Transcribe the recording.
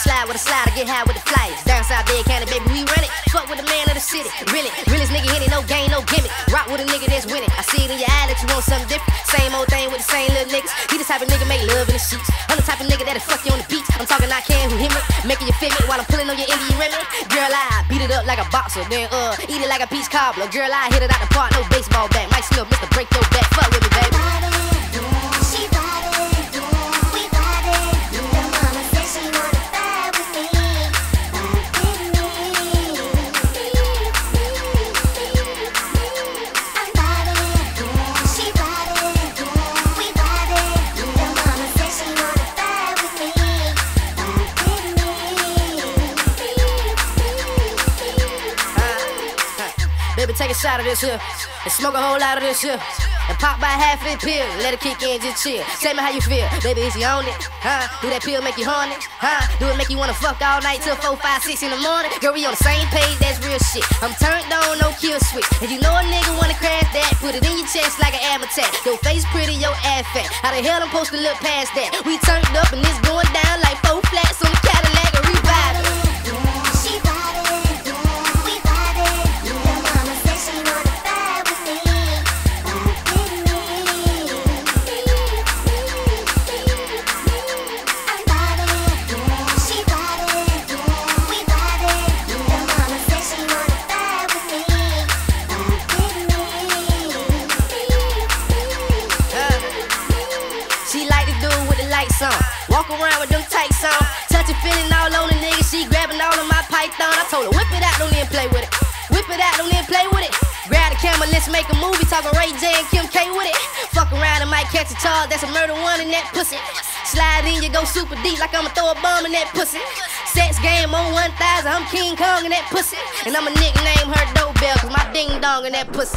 slide with a slider, get high with the flyers. Down south, Dade County, baby, we run it. Fuck with the man of the city, really, realest nigga hit it, no game, no gimmick. Rock with a nigga that's winning. I see it in your eye that you want something different. Same old thing the same little niggas. He the type of nigga make love in the sheets. I'm the type of nigga that'll fuck you on the beach. I'm talking I can who hit me, making you feel me while I'm pulling on your Indian remedy. Girl, I beat it up like a boxer, then uh, eat it like a peach cobbler. Girl, I hit it out the park, no baseball bat. Mike Smiff, Mr. Break your back. Fuck with me, baby. Baby, take a shot of this here. And smoke a whole lot of this here. And pop by half this pill. Let it kick in, just chill. Tell me how you feel. Baby, is you on it? Huh? Do that pill make you horny? Huh? Do it make you wanna fuck all night till 4, 5, 6 in the morning? Girl, we on the same page, that's real shit. I'm turned on, no kill switch. If you know a nigga wanna crash that, put it in your chest like an avatar. Your face pretty, your ass fat. How the hell I'm supposed to look past that? We turned up and it's going down like four flats on the Walk around with them tights on. Touching, feeling all on the nigga. She grabbing all of my python. I told her, whip it out, don't even play with it. Whip it out, don't even play with it. Grab the camera, let's make a movie. Talking Ray J and Kim K with it. Fuck around I might catch a charge. That's a murder one in that pussy. Slide in, you go super deep like I'ma throw a bomb in that pussy. Sex game on 1000, I'm King Kong in that pussy. And I'ma nickname her Doorbell, cause my ding dong in that pussy.